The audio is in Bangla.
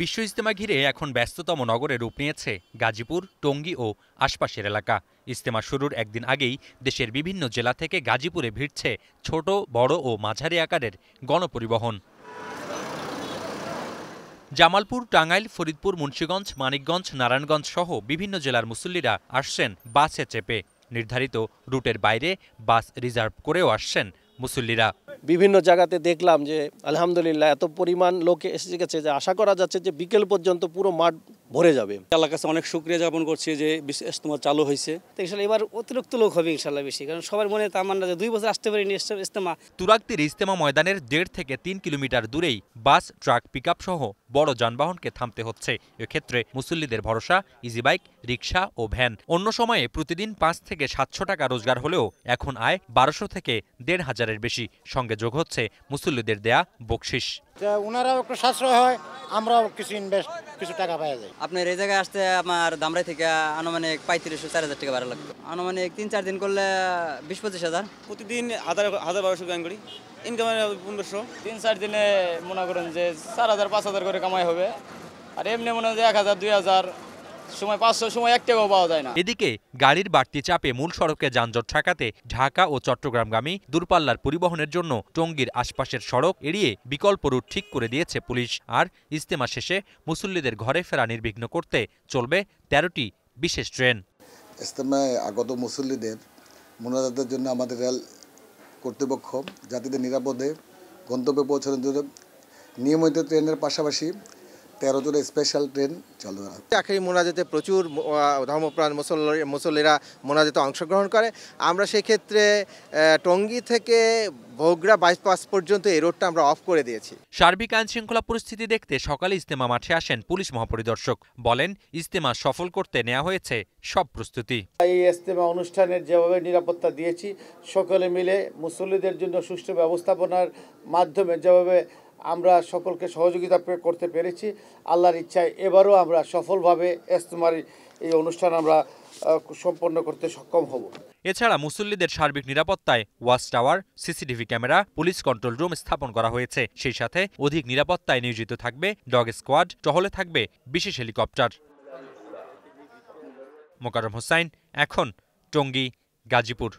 বিশ্ব ইজতেমা ঘিরে এখন ব্যস্ততম নগরে রূপ নিয়েছে গাজীপুর, টঙ্গী ও আশপাশের এলাকা। ইজতেমা শুরুর একদিন আগেই দেশের বিভিন্ন জেলা থেকে গাজীপুরে ভিড়ছে ছোট, বড় ও মাঝারি আকারের গণপরিবহন। জামালপুর, টাঙ্গাইল, ফরিদপুর, মুন্সীগঞ্জ, মানিকগঞ্জ, নারায়ণগঞ্জ সহ বিভিন্ন জেলার মুসল্লিরা আসছেন বাসে চেপে। নির্ধারিত রুটের বাইরে বাস রিজার্ভ করেও আসছেন মুসল্লিরা। বিভিন্ন জায়গাতে দেখলাম যে, আলহামদুলিল্লাহ, এত পরিমাণ লোকে এসে গেছে যে, আশা করা যাচ্ছে যে, বিকেল পর্যন্ত পুরো মাঠ ভরে যাবে। আল্লাহ কাছে অনেক শুক্রিয়া জ্ঞাপন করছি যে বিশেষ ইজতেমা চালু হয়েছে। তো ইনশাল্লাহ এবার অতিরিক্ত লোক হবে ইনশাল্লাহ বেশি কারণ সবার মনে তামান্না যে দুই বছর আসতে পারিনি ইস্তেমা ইজতেমা। তুরাগতির ইজতেমা ময়দানের দেড় থেকে তিন কিলোমিটার দূরেই বাস ট্রাক পিকআপ সহ বড় যানবাহনকে থামতে হচ্ছে। এক্ষেত্রে মুসল্লিদের ভরসা ইজিবাইক রিক্সা ও ভ্যান অন্য সময়ে প্রতিদিন পাঁচ থেকে সাতশো টাকা রোজগার হলেও এখন আয় বারোশো থেকে দেড় হাজারের বেশি। সঙ্গে যোগ হচ্ছে মুসল্লিদের দেয়া বকশিস। ওনারাও একটু সাশ্রয় হয় আমরাও কিছু ইনভেস্ট কিছু টাকা পাওয়া যায় আপনার এই জায়গায় আসতে আমার দামরাই থেকে আনুমানিক পঁয়ত্রিশশো চার হাজার টাকা ভাড়া লাগতো। আনুমানিক তিন চার দিন করলে বিশ পঁচিশ হাজার। প্রতিদিন হাজার হাজার বারোশো গান করি। ইনকাম পনেরোশো। তিন চার দিনে মনে করেন যে চার হাজার পাঁচ হাজার করে কামাই হবে। আর এমনি মনে হয় যে এক হাজার দুই হাজার সময় পাঁচশো সময় এক টাকাও পাওয়া যায় না। এদিকে গাড়ির বাড়তি চাপে মূল সড়কে যানজট ঠেকাতে ঢাকা ও চট্টগ্রামগামী দূরপাল্লার পরিবহনের জন্য টঙ্গীর আশপাশের সড়ক এড়িয়ে বিকল্প রুট ঠিক করে দিয়েছে পুলিশ। আর ইজতেমা শেষে মুসল্লিদের ঘরে ফেরা নির্বিঘ্ন করতে চলবে তেরোটি বিশেষ ট্রেন। ইস্তেমায় আগত মুসল্লিদের মোনাজাতের জন্য আমাদের রেল কর্তৃপক্ষ যাত্রীদের নিরাপদে গন্তব্যে পৌঁছানোর জন্য নিয়মিত ট্রেনের পাশাপাশি তেরো জোড়া স্পেশাল ট্রেন চালু করা হয়। আখেরি মোনাজাতে প্রচুর ধর্মপ্রাণ মুসল্লি মুসল্লিরা মোনাজাতে অংশগ্রহণ করে। আমরা সেক্ষেত্রে টঙ্গী থেকে বগুড়া বাইপাস পর্যন্ত এই রোডটা আমরা অফ করে দিয়েছি। সার্বিক আইন শৃঙ্খলা পরিস্থিতি দেখতে সকালে ইজতেমা মাঠে আসেন পুলিশ মহাপরিদর্শক। বলেন ইজতেমা সফল করতে নেওয়া হয়েছে সব প্রস্তুতি। এই ইস্তেমা অনুষ্ঠানের যেভাবে নিরাপত্তা দিয়েছি সকলে মিলে মুসল্লিদের জন্য সুষ্ঠু ব্যবস্থাপনার মাধ্যমে যেভাবে আমরা সকলকে সহযোগিতা করতে পেরেছি। আল্লাহর ইচ্ছায় এবারও আমরা সফলভাবে ইস্তেমার এই অনুষ্ঠান আমরা সম্পন্ন করতে সক্ষম হব। এছাড়া মুসল্লিদের সার্বিক নিরাপত্তায় watch tower, CCTV camera, police control room স্থাপন করা হয়েছে। সেই সাথে অধিক নিরাপত্তায় নিয়োজিত থাকবে ডগ স্কোয়াড, টহলে থাকবে বিশেষ হেলিকপ্টার। মোকারম হোসাইন, এখন টঙ্গী, গাজীপুর।